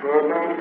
Pranam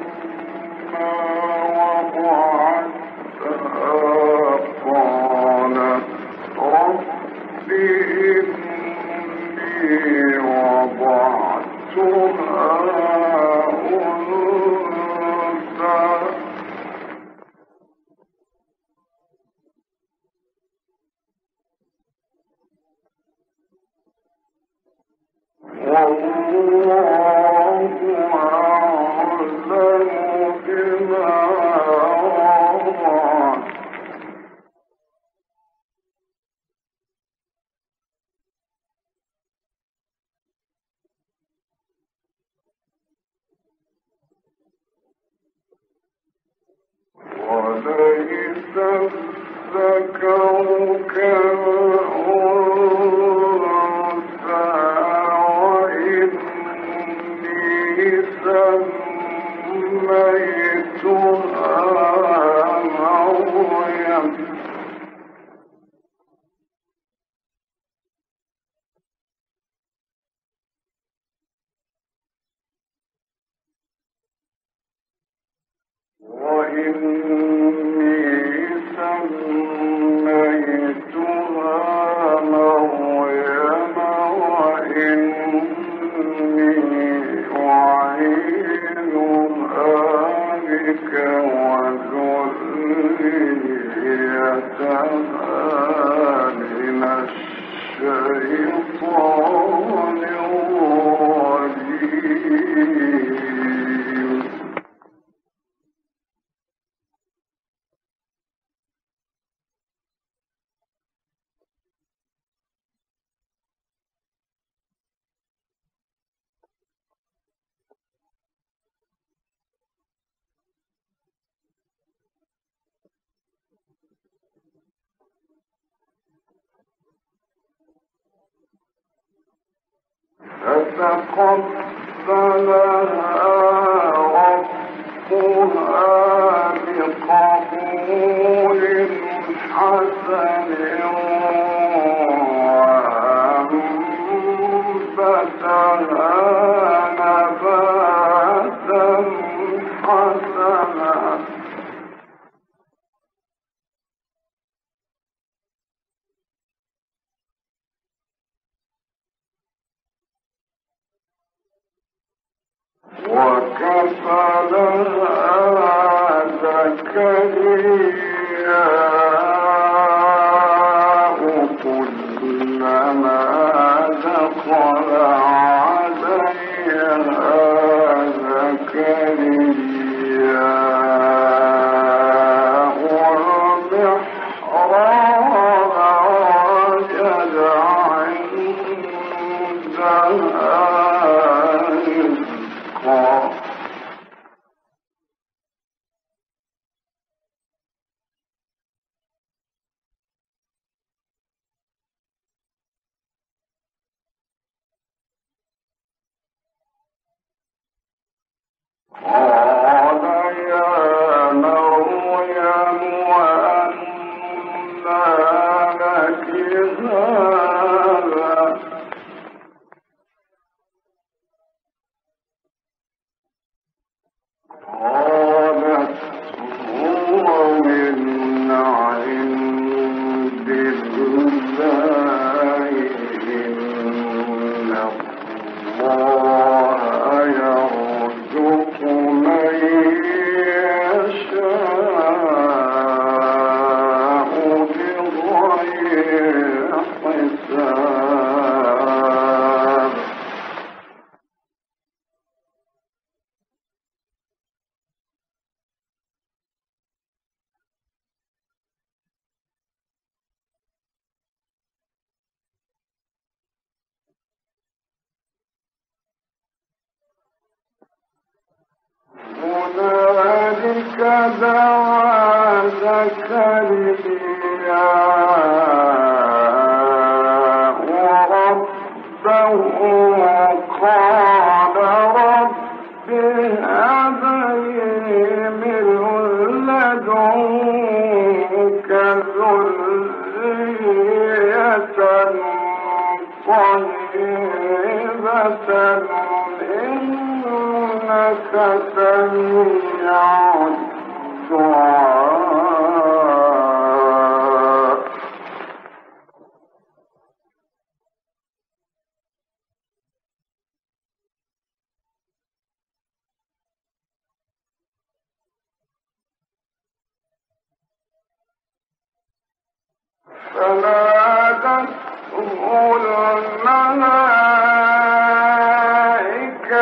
وكفى لها ذكريا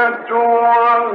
يبشرك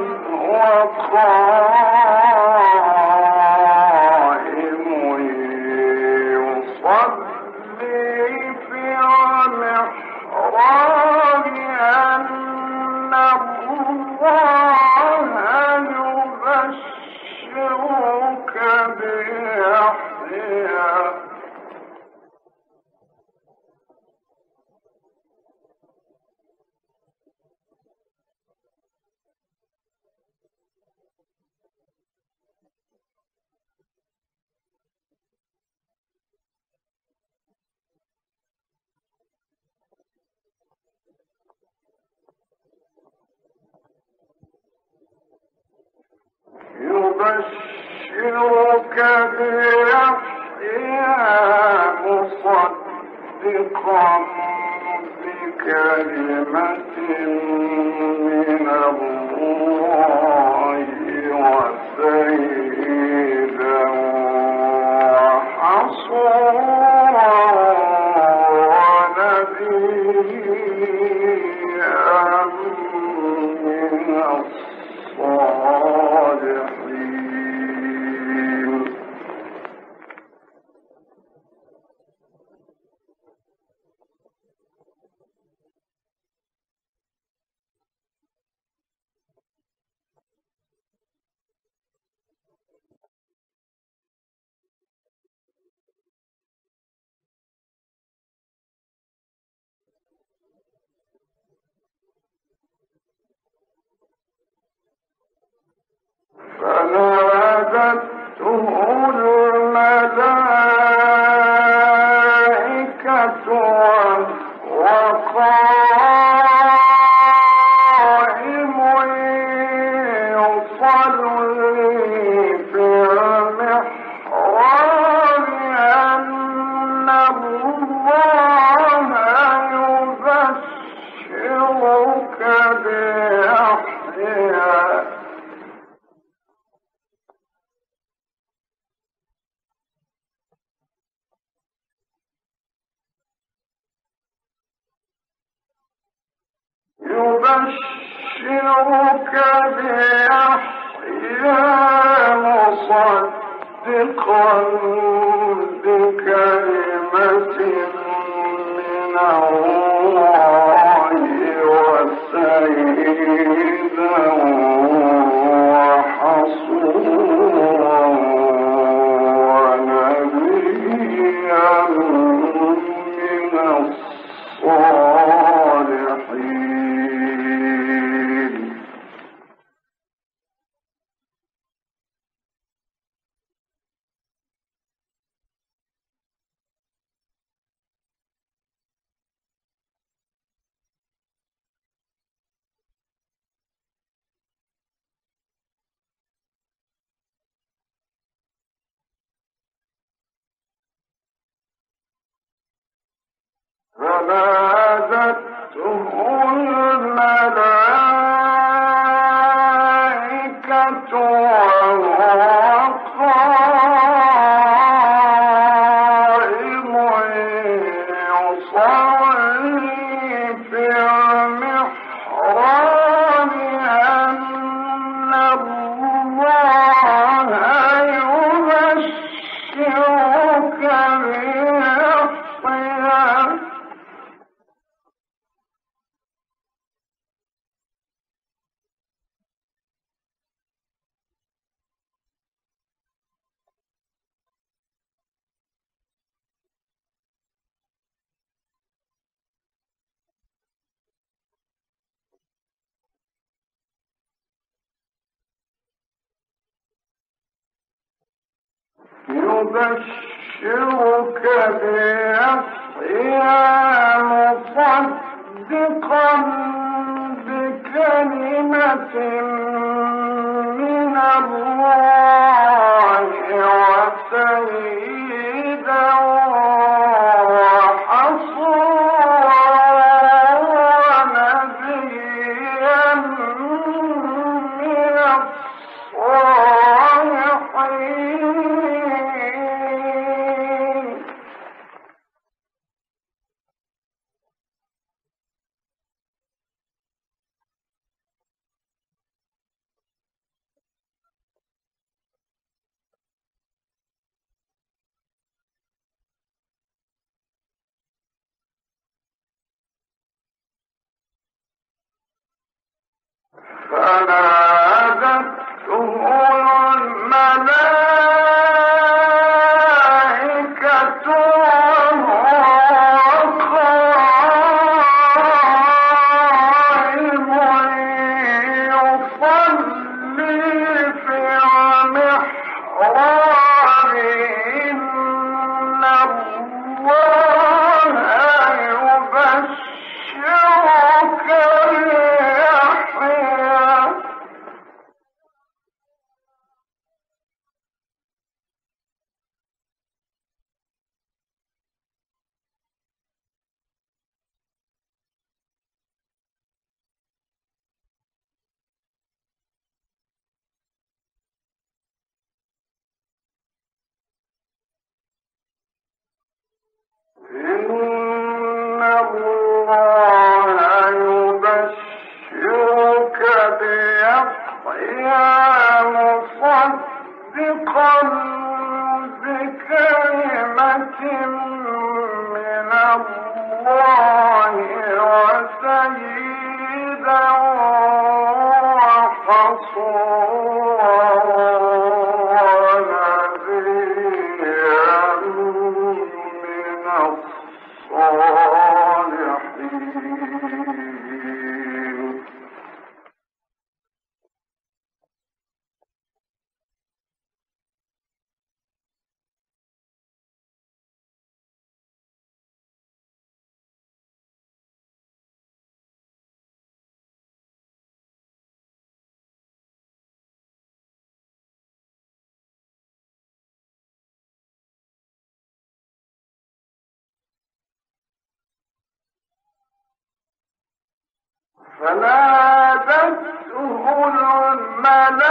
ಏನು ಹೇಳ فنادته يبشرك بيحيى مصدقا بكلمة من الله وسيدا فنادته الملائكة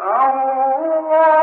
الله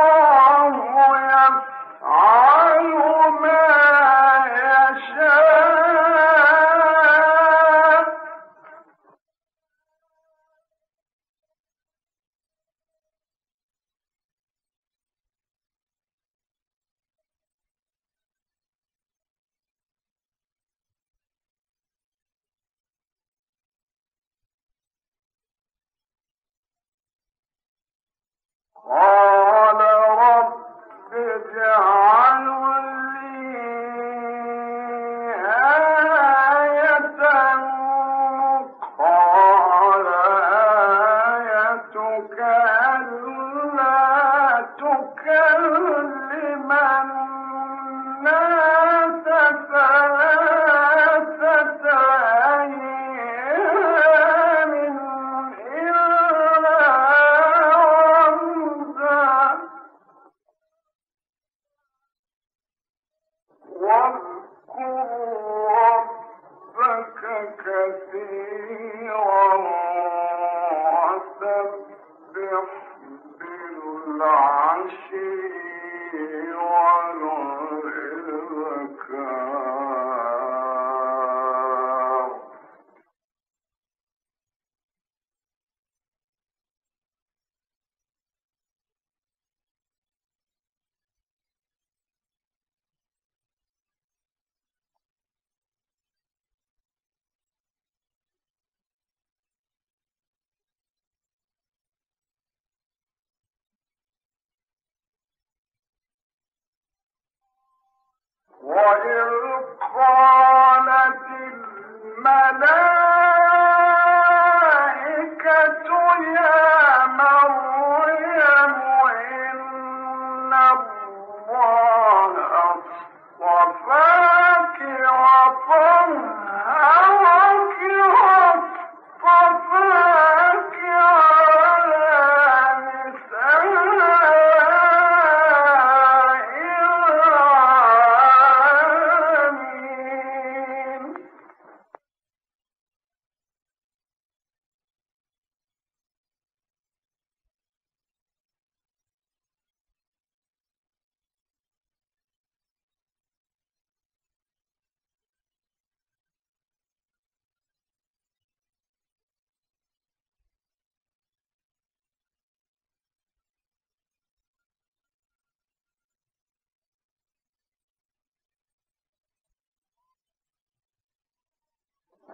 الملائكة يا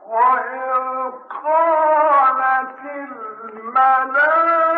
وإذ قالت الملائكة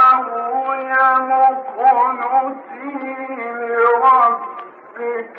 مريم اقنتي لربك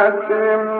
رحمة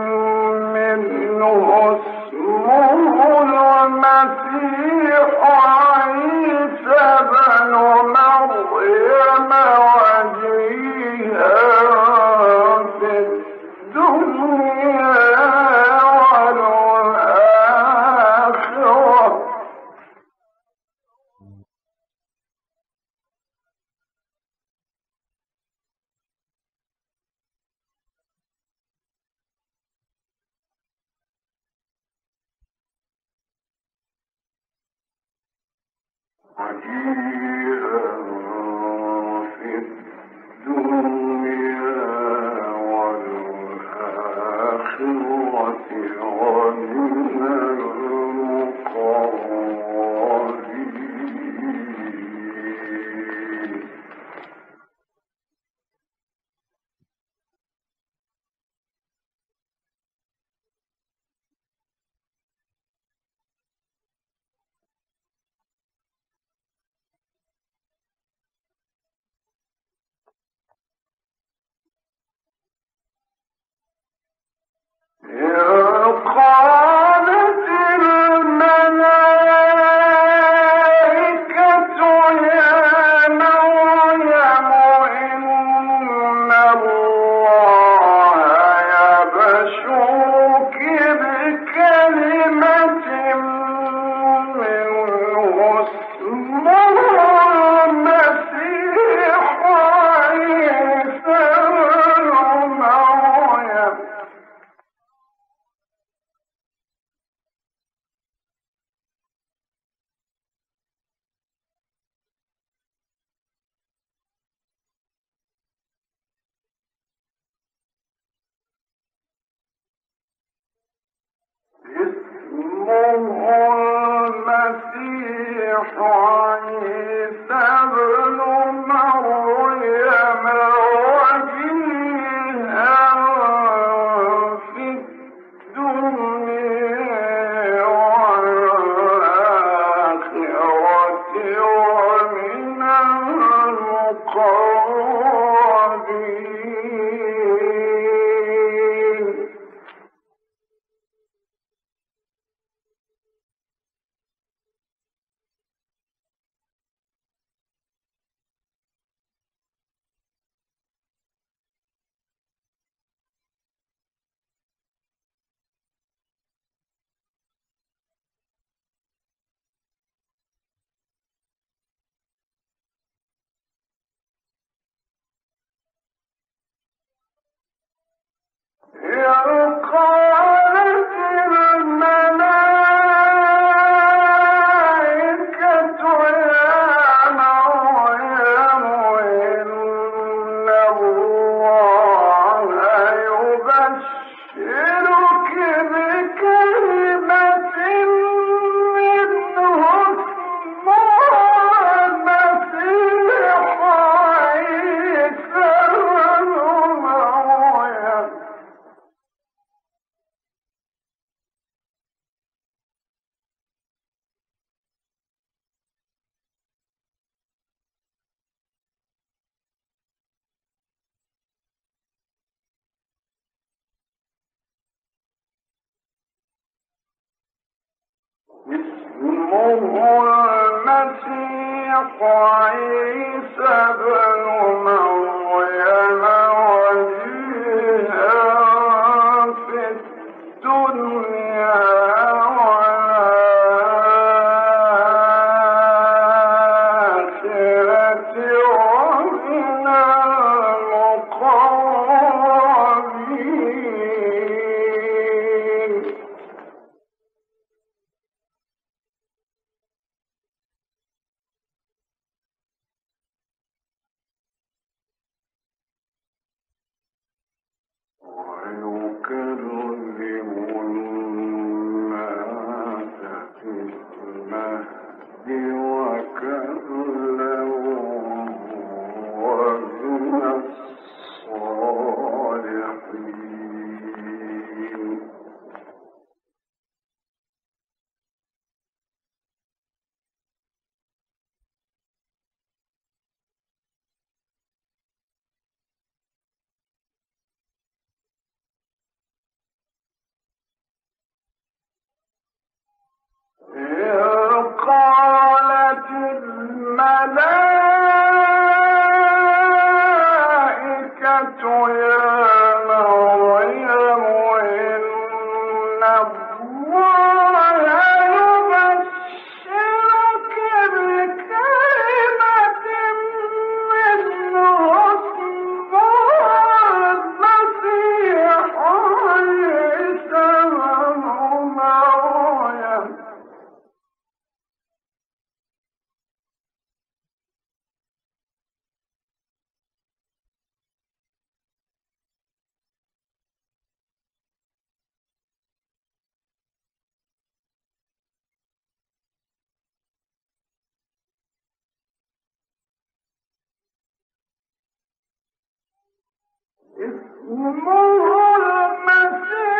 هم المسيح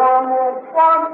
ومصدقا